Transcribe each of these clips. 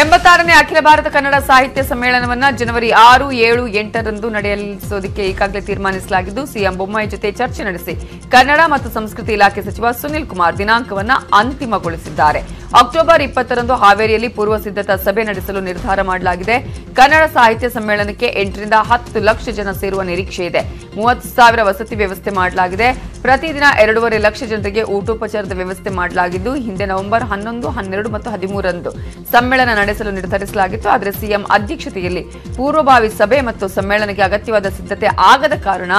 ಎಂಬತ್ತಾರನೇ ಅಖಿಲ ಭಾರತ ಕನ್ನಡ ಸಾಹಿತ್ಯ ಸಮ್ಮೇಳನವನ್ನ ಜನವರಿ ಆರು, ಏಳು, ಎಂಟರಂದು ನಡೆಯಲಿಸೋದಕ್ಕೆ ಈಗಾಗಲೇ ತೀರ್ಮಾನಿಸಲಾಗಿದ್ದು, ಸಿಎಂ ಬೊಮ್ಮಾಯಿ ಜೊತೆ ಚರ್ಚೆ ನಡೆಸಿ ಕನ್ನಡ ಮತ್ತು ಸಂಸ್ಕೃತಿ ಇಲಾಖೆ ಸಚಿವ ಸುನಿಲ್ ಕುಮಾರ್ ದಿನಾಂಕವನ್ನು ಅಂತಿಮಗೊಳಿಸಿದ್ದಾರೆ. ಅಕ್ಟೋಬರ್ ಇಪ್ಪತ್ತರಂದು ಹಾವೇರಿಯಲ್ಲಿ ಪೂರ್ವ ಸಿದ್ಧತಾ ಸಭೆ ನಡೆಸಲು ನಿರ್ಧಾರ ಮಾಡಲಾಗಿದೆ. ಕನ್ನಡ ಸಾಹಿತ್ಯ ಸಮ್ಮೇಳನಕ್ಕೆ ಎಂಟರಿಂದ ಹತ್ತು ಲಕ್ಷ ಜನ ಸೇರುವ ನಿರೀಕ್ಷೆ ಇದೆ. ಮೂವತ್ತು ಸಾವಿರ ವಸತಿ ವ್ಯವಸ್ಥೆ ಮಾಡಲಾಗಿದೆ. ಪ್ರತಿದಿನ ಎರಡೂವರೆ ಲಕ್ಷ ಜನರಿಗೆ ಊಟೋಪಚಾರದ ವ್ಯವಸ್ಥೆ ಮಾಡಲಾಗಿದ್ದು, ಹಿಂದೆ ನವೆಂಬರ್ ಹನ್ನೊಂದು, ಹನ್ನೆರಡು ಮತ್ತು ಹದಿಮೂರರಂದು ಸಮ್ಮೇಳನ ನಡೆಸಲು ನಿರ್ಧರಿಸಲಾಗಿತ್ತು. ಆದರೆ ಸಿಎಂ ಅಧ್ಯಕ್ಷತೆಯಲ್ಲಿ ಪೂರ್ವಭಾವಿ ಸಭೆ ಮತ್ತು ಸಮ್ಮೇಳನಕ್ಕೆ ಅಗತ್ಯವಾದ ಸಿದ್ಧತೆ ಆಗದ ಕಾರಣ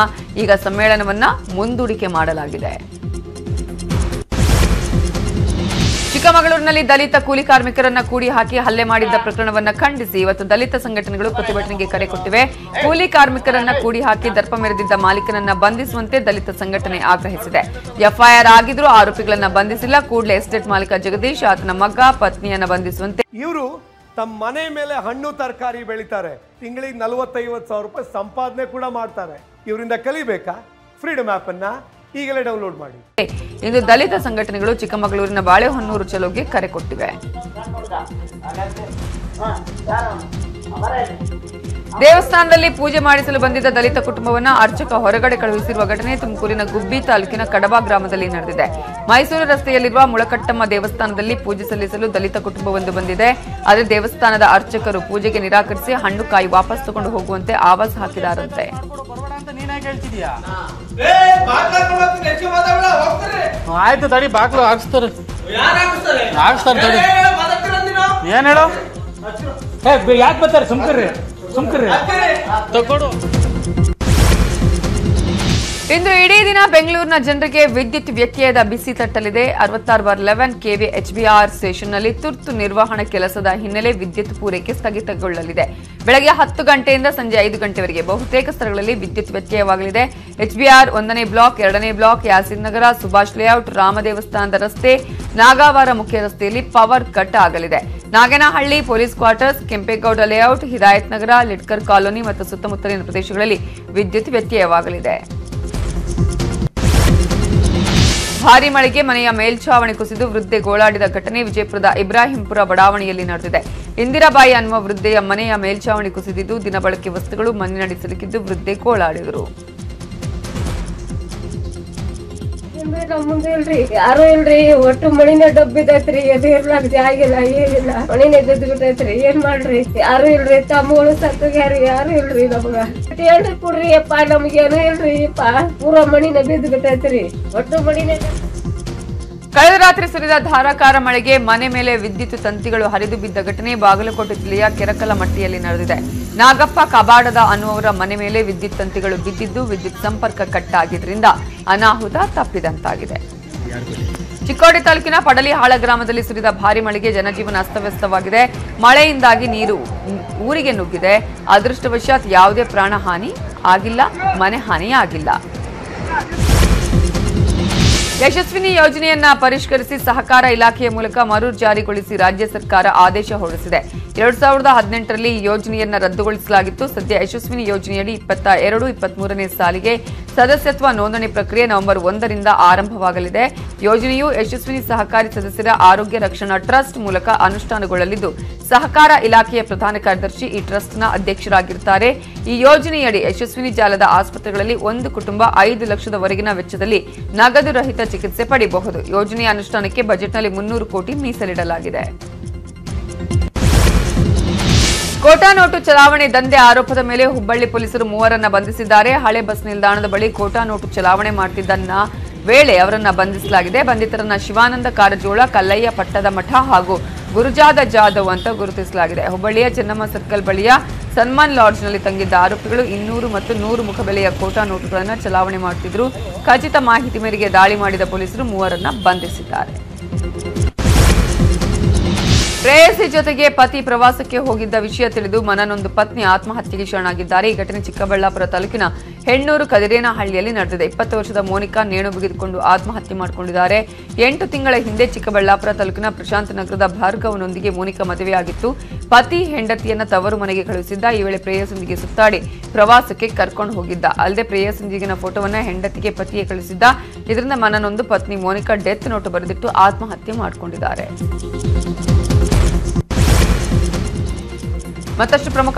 ಈಗ ಸಮ್ಮೇಳನವನ್ನ ಮುಂದೂಡಿಕೆ ಮಾಡಲಾಗಿದೆ. ಚಿಕ್ಕಮಗಳೂರಿನಲ್ಲಿ ದಲಿತ ಕೂಲಿ ಕಾರ್ಮಿಕರನ್ನ ಕೂಡಿ ಹಾಕಿ ಹಲ್ಲೆ ಮಾಡಿದ್ದ ಪ್ರಕರಣವನ್ನ ಖಂಡಿಸಿ ಇವತ್ತು ದಲಿತ ಸಂಘಟನೆಗಳು ಪ್ರತಿಭಟನೆಗೆ ಕರೆ ಕೊಟ್ಟಿವೆ. ಕೂಲಿ ಕಾರ್ಮಿಕರನ್ನ ಕೂಡಿ ಹಾಕಿ ದರ್ಪ ಮೆರೆದಿದ್ದ ಮಾಲೀಕನನ್ನ ಬಂಧಿಸುವಂತೆ ದಲಿತ ಸಂಘಟನೆ ಆಗ್ರಹಿಸಿದೆ. ಎಫ್ಐಆರ್ ಆಗಿದ್ರೂ ಆರೋಪಿಗಳನ್ನ ಬಂಧಿಸಿಲ್ಲ. ಕೂಡಲೇ ಎಸ್ಟೇಟ್ ಮಾಲೀಕ ಜಗದೀಶ್, ಆತನ ಮಗ, ಪತ್ನಿಯನ್ನ ಬಂಧಿಸುವಂತೆ ಇವರು ತಮ್ಮ ಮನೆ ಮೇಲೆ ಹಣ್ಣು ತರಕಾರಿ ಬೆಳಿತಾರೆ. ತಿಂಗಳಿಗೆ ನಲವತ್ತೈವತ್ತು ಸಾವಿರ ರೂಪಾಯಿ ಸಂಪಾದನೆ ಕೂಡ ಮಾಡ್ತಾರೆ. ಇವರಿಂದ ಕಲಿಬೇಕಾ? ಫ್ರೀಡಮ್ ಆ್ಯಪನ್ನು ಈಗಲೇ ಡೌನ್ಲೋಡ್ ಮಾಡಿ. ಇಂದು ದಲಿತ ಸಂಘಟನೆಗಳು ಚಿಕ್ಕಮಗಳೂರಿನ ಬಾಳೆಹೊನ್ನೂರು ಚಲೋಗೆ ಕರೆ ಕೊಟ್ಟಿವೆ. ದೇವಸ್ಥಾನದಲ್ಲಿ ಪೂಜೆ ಮಾಡಿಸಲು ಬಂದಿದ್ದ ದಲಿತ ಕುಟುಂಬವನ್ನು ಅರ್ಚಕ ಹೊರಗಡೆ ಕಳುಹಿಸಿರುವ ಘಟನೆ ತುಮಕೂರಿನ ಗುಬ್ಬಿ ತಾಲೂಕಿನ ಕಡಬ ಗ್ರಾಮದಲ್ಲಿ ನಡೆದಿದೆ. ಮೈಸೂರು ರಸ್ತೆಯಲ್ಲಿರುವ ಮುಳಕಟ್ಟಮ್ಮ ದೇವಸ್ಥಾನದಲ್ಲಿ ಪೂಜೆ ಸಲ್ಲಿಸಲು ದಲಿತ ಕುಟುಂಬವೊಂದು ಬಂದಿದೆ. ಆದರೆ ದೇವಸ್ಥಾನದ ಅರ್ಚಕರು ಪೂಜೆಗೆ ನಿರಾಕರಿಸಿ ಹಣ್ಣು ಕಾಯಿ ವಾಪಸ್ ತಗೊಂಡು ಹೋಗುವಂತೆ ಆವಾಜ್ ಹಾಕಿದಾರಂತೆ. ಆಯ್ತು ತಡಿ ಬಾಕ್ಲು ಹಾಕ್ಸ್ತಾರೆ. ಹಾಕ್ಸ್ತಾರೆ? ತಡಿ. ಏನ್ ಹೇಳು? ಯಾಕೆ ಬರ್ತಾರೆ? ಸುಮ್ಕರ್ರಿ ಸುಮ್ಕರ್ರಿ. ತಗೊಡು. ಇಂದು ಇಡೀ ದಿನ ಬೆಂಗಳೂರಿನ ಜನರಿಗೆ ವಿದ್ಯುತ್ ವ್ಯತ್ಯಯದ ಬಿಸಿ ತಟ್ಟಲಿದೆ. ಅರವತ್ತಾರು ಬಾರ್ ಲೆವೆನ್ ಕೆವಿ ಎಚ್ಬಿಆರ್ ಸ್ಟೇಷನ್ನಲ್ಲಿ ತುರ್ತು ನಿರ್ವಹಣಾ ಕೆಲಸದ ಹಿನ್ನೆಲೆ ವಿದ್ಯುತ್ ಪೂರೈಕೆ ಸ್ಥಗಿತಗೊಳ್ಳಲಿದೆ. ಬೆಳಗ್ಗೆ ಹತ್ತು ಗಂಟೆಯಿಂದ ಸಂಜೆ ಐದು ಗಂಟೆವರೆಗೆ ಬಹುತೇಕ ಸ್ಥಳಗಳಲ್ಲಿ ವಿದ್ಯುತ್ ವ್ಯತ್ಯಯವಾಗಲಿದೆ. ಎಚ್ಬಿಆರ್ ಒಂದನೇ ಬ್ಲಾಕ್, ಎರಡನೇ ಬ್ಲಾಕ್, ಯಾಸಿನ್ ನಗರ, ಸುಭಾಷ್ ಲೇಔಟ್, ರಾಮ ದೇವಸ್ಥಾನದ ರಸ್ತೆ, ನಾಗಾವಾರ ಮುಖ್ಯ ರಸ್ತೆಯಲ್ಲಿ ಪವರ್ ಕಟ್ ಆಗಲಿದೆ. Naganahalli police quarters, Kempegowda layout, Hidayat Nagar Lidkar colony ಮತ್ತು ಸುತ್ತಮುತ್ತಲಿನ ಪ್ರದೇಶಗಳಲ್ಲಿ ವಿದ್ಯುತ್ ವ್ಯತ್ಯಯವಾಗಲಿದೆ. ಭಾರಿ ಮಳೆಗೆ ಮನೆಯ ಮೇಲ್ಛಾವಣಿ ಕುಸಿದು ವೃದ್ಧೆ ಗೋಳಾಡಿದ ಘಟನೆ ವಿಜಯಪುರದ ಇಬ್ರಾಹಿಂಪುರ ಬಡಾವಣೆಯಲ್ಲಿ ನಡೆದಿದೆ. ಇಂದಿರಾಬಾಯಿ ಅನ್ನುವ ವೃದ್ಧೆಯ ಮನೆಯ ಮೇಲ್ಛಾವಣಿ ಕುಸಿದಿದ್ದು, ದಿನಬಳಕೆ ವಸ್ತುಗಳು ಮಣ್ಣಿನಡಿ ಸಿಲುಕಿದ್ದು ವೃದ್ಧೆ ಗೋಳಾಡಿದರು. ಮುಂದೆ ಇಲ್ರಿ. ಯಾರು ಇಲ್ರಿ, ಒಟ್ಟು ಮಣಿನ ಡಬ್ಬಿದೈತ್ರಿ ಎದು ಇರ್ಲಾಕ್ ಆಗಿಲ್ಲ, ಏನಿಲ್ಲ. ಮಣಿನೇ ಎದ್ದು ಬಿಟ್ಟೈತ್ರಿ ಏನ್ ಮಾಡ್ರಿ? ಯಾರು ಇಲ್ರಿ ತಮ್ಮಗಳು ಸತ್ತೋಗ್ಯಾರಿ. ಯಾರು ಇಲ್ರಿ ನಮಗ. ಹೇಳ್ರಿ ಕೊಡ್ರಿ ಅಪ್ಪ ನಮ್ಗೇನು ಇಲ್ರಿ ಅಪ್ಪ ಪೂರ ಮಣಿನ ಬಿದ್ದು ಬಿಟ್ಟೈತ್ರಿ ಒಟ್ಟು ಮಣಿನೇ ಕಳೆದ ರಾತ್ರಿ ಸುರಿದ ಧಾರಾಕಾರ ಮಳೆಗೆ ಮನೆ ಮೇಲೆ ವಿದ್ಯುತ್ ತಂತಿಗಳು ಹರಿದು ಬಿದ್ದ ಘಟನೆ ಬಾಗಲಕೋಟೆ ಜಿಲ್ಲೆಯ ಕೆರಕಲಮಟ್ಟಿಯಲ್ಲಿ ನಡೆದಿದೆ. ನಾಗಪ್ಪ ಕಬಾಡದ ಅನ್ನುವರ ಮನೆ ಮೇಲೆ ವಿದ್ಯುತ್ ತಂತಿಗಳು ಬಿದ್ದಿದ್ದು ವಿದ್ಯುತ್ ಸಂಪರ್ಕ ಕಟ್ಟಾಗಿದ್ದರಿಂದ ಅನಾಹುತ ತಪ್ಪಿದಂತಾಗಿದೆ. ಚಿಕ್ಕೋಡಿ ತಾಲೂಕಿನ ಪಡಲಿಹಾಳ ಗ್ರಾಮದಲ್ಲಿ ಸುರಿದ ಭಾರಿ ಮಳೆಗೆ ಜನಜೀವನ ಅಸ್ತವ್ಯಸ್ತವಾಗಿದೆ. ಮಳೆಯಿಂದಾಗಿ ನೀರು ಊರಿಗೆ ನುಗ್ಗಿದೆ. ಅದೃಷ್ಟವಶಾತ್ ಯಾವುದೇ ಪ್ರಾಣಹಾನಿ ಆಗಿಲ್ಲ, ಮನೆ ಹಾನಿ ಆಗಿಲ್ಲ. ಯಶಸ್ವಿನಿ ಯೋಜನೆಯನ್ನ ಪರಿಷ್ಕರಿಸಿ ಸಹಕಾರ ಇಲಾಖೆಯ ಮೂಲಕ ಮರು ಜಾರಿಗೊಳಿಸಿ ರಾಜ್ಯ ಸರ್ಕಾರ ಆದೇಶ ಹೊರಡಿಸಿದೆ. ಎರಡ್ ಸಾವಿರದ ಹದಿನೆಂಟರಲ್ಲಿ ಈ ಯೋಜನೆಯನ್ನ ರದ್ದುಗೊಳಿಸಲಾಗಿತ್ತು. ಸದ್ಯ ಯಶಸ್ವಿನಿ ಯೋಜನೆಯಡಿ ಇಪ್ಪತ್ತ ಎರಡು ಇಪ್ಪತ್ಮೂರನೇ ಸಾಲಿಗೆ ಸದಸ್ಯತ್ವ ನೋಂದಣಿ ಪ್ರಕ್ರಿಯೆ ನವೆಂಬರ್ ಒಂದರಿಂದ ಆರಂಭವಾಗಲಿದೆ. ಯೋಜನೆಯು ಯಶಸ್ವಿನಿ ಸಹಕಾರಿ ಸದಸ್ಯರ ಆರೋಗ್ಯ ರಕ್ಷಣಾ ಟ್ರಸ್ಟ್ ಮೂಲಕ ಅನುಷ್ಠಾನಗೊಳ್ಳಲಿದ್ದು, ಸಹಕಾರ ಇಲಾಖೆಯ ಪ್ರಧಾನ ಕಾರ್ಯದರ್ಶಿ ಈ ಟ್ರಸ್ಟ್ನ ಅಧ್ಯಕ್ಷರಾಗಿರುತ್ತಾರೆ ಈ ಯೋಜನೆಯಡಿ ಯಶಸ್ವಿನಿ ಜಾಲದ ಆಸ್ಪತ್ರೆಗಳಲ್ಲಿ ಒಂದು ಕುಟುಂಬ ಐದು ಲಕ್ಷದವರೆಗಿನ ವೆಚ್ಚದಲ್ಲಿ ನಗದು ರಹಿತ ಚಿಕಿತ್ಸೆ ಪಡೆಯಬಹುದು ಯೋಜನೆಯ ಅನುಷ್ಠಾನಕ್ಕೆ ಬಜೆಟ್ನಲ್ಲಿ ಮುನ್ನೂರು ಕೋಟಿ ಮೀಸಲಿಡಲಾಗಿದೆ. ಕೋಟಾ ನೋಟು ಚಲಾವಣೆ ದಂಧೆ ಆರೋಪದ ಮೇಲೆ ಹುಬ್ಬಳ್ಳಿ ಪೊಲೀಸರು ಮೂವರನ್ನ ಬಂಧಿಸಿದ್ದಾರೆ. ಹಳೆ ಬಸ್ ನಿಲ್ದಾಣದ ಬಳಿ ಕೋಟಾ ನೋಟು ಚಲಾವಣೆ ಮಾಡುತ್ತಿದ್ದನ್ನ ವೇಳೆ ಅವರನ್ನ ಬಂಧಿಸಲಾಗಿದೆ. ಬಂಧಿತರನ್ನ ಶಿವಾನಂದ ಕಾರಜೋಳ, ಕಲ್ಲಯ್ಯ ಪಟ್ಟದ ಮಠ ಹಾಗೂ ಗುರುಜಾದ ಜಾಧವ್ ಅಂತ ಗುರುತಿಸಲಾಗಿದೆ. ಹುಬ್ಬಳ್ಳಿಯ ಚೆನ್ನಮ್ಮ ಸರ್ಕಲ್ ಬಳಿಯ ಸನ್ಮಾನ್ ಲಾಡ್ಜ್ನಲ್ಲಿ ತಂಗಿದ್ದ ಆರೋಪಿಗಳು ಇನ್ನೂರು ಮತ್ತು ನೂರು ಮುಖಬೆಲೆಯ ಕೋಟಾ ನೋಟುಗಳನ್ನು ಚಲಾವಣೆ ಮಾಡುತ್ತಿದ್ದರು ಖಚಿತ ಮಾಹಿತಿ ಮೇರೆಗೆ ದಾಳಿ ಮಾಡಿದ ಪೊಲೀಸರು ಮೂವರನ್ನ ಬಂಧಿಸಿದ್ದಾರೆ. ಪ್ರೇಯಸಿ ಜೊತೆಗೆ ಪತಿ ಪ್ರವಾಸಕ್ಕೆ ಹೋಗಿದ್ದ ವಿಷಯ ತಿಳಿದು ಮನನೊಂದು ಪತ್ನಿ ಆತ್ಮಹತ್ಯೆಗೆ ಶರಣಾಗಿದ್ದಾರೆ. ಈ ಘಟನೆ ಚಿಕ್ಕಬಳ್ಳಾಪುರ ತಾಲೂಕಿನ ಹೆಣ್ಣೂರು ಕದಿರೇನಹಳ್ಳಿಯಲ್ಲಿ ನಡೆದಿದೆ. ಇಪ್ಪತ್ತು ವರ್ಷದ ಮೋನಿಕಾ ನೇಣು ಬಿಗಿದುಕೊಂಡು ಆತ್ಮಹತ್ಯೆ ಮಾಡಿಕೊಂಡಿದ್ದಾರೆ. ಎಂಟು ತಿಂಗಳ ಹಿಂದೆ ಚಿಕ್ಕಬಳ್ಳಾಪುರ ತಾಲೂಕಿನ ಪ್ರಶಾಂತ್ ನಗರದ ಭಾರ್ಗವನೊಂದಿಗೆ ಮೋನಿಕಾ ಮದುವೆಯಾಗಿತ್ತು. ಪತಿ ಹೆಂಡತಿಯನ್ನ ತವರು ಮನೆಗೆ ಕಳುಹಿಸಿದ್ದ, ಈ ವೇಳೆ ಪ್ರೇಯಸೊಂದಿಗೆ ಸುತ್ತಾಡಿ ಪ್ರವಾಸಕ್ಕೆ ಕರ್ಕೊಂಡು ಹೋಗಿದ್ದ. ಅಲ್ಲದೆ ಪ್ರೇಯಸೊಂದಿಗಿನ ಫೋಟೋವನ್ನ ಹೆಂಡತಿಗೆ ಪತಿಯೇ ಕಳಿಸಿದ್ದ ಇದರಿಂದ ಮನನೊಂದು ಪತ್ನಿ ಮೋನಿಕಾ ಡೆತ್ ನೋಟು ಬರೆದಿಟ್ಟು ಆತ್ಮಹತ್ಯೆ ಮಾಡಿಕೊಂಡಿದ್ದಾರೆ. ಮತ್ತಷ್ಟು ಪ್ರಮುಖ